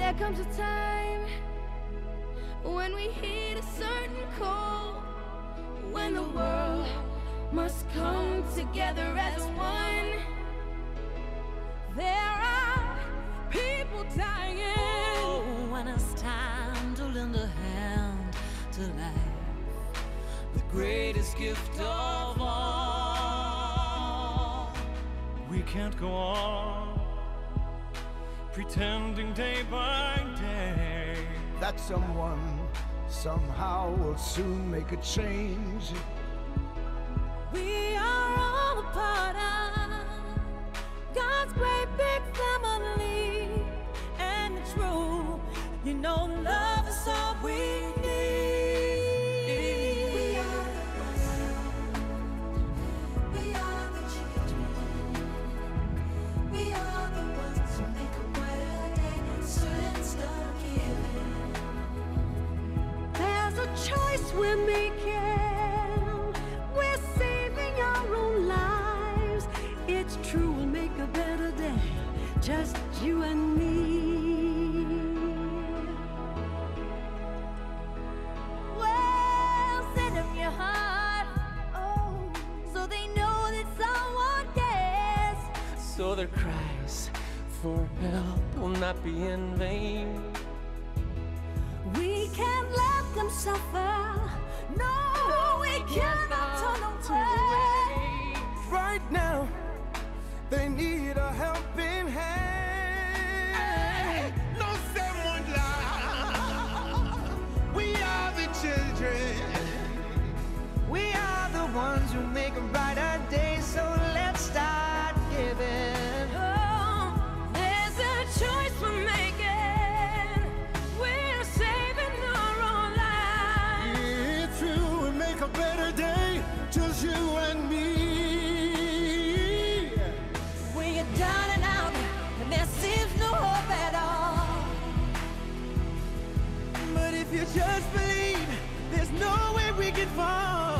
There comes a time when we hit a certain call, when the world must come together as one. There are people dying. Oh, when it's time to lend a hand to life, the greatest gift of all. We can't go on pretending day by day that someone somehow will soon make a change. We are all a part of God's great big family, and it's true. You know, love is all we need. We are the ones. We are the children. We are There's a choice we're making. We're saving our own lives. It's true, we'll make a better day. Just you and me. Well, send them your heart. Oh, so they know that someone cares. So their cries for help will not be in vain. Suffer. No, we cannot turn away. Right now, they need a helping if you just believe, there's no way we can fall.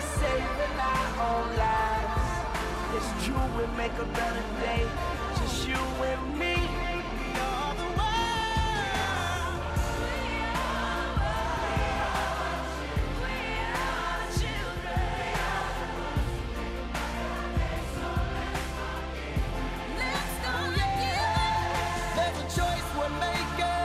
saving our own lives. It's true, we make a better day. Just you and me. We are the world. We are the world. We are the children. We are the world. Let's. There's a choice we're making.